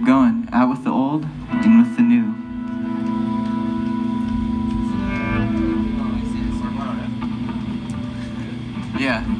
keep going, out with the old and with the new. Yeah.